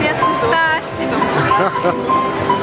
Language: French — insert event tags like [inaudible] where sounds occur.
Merci, je. [laughs]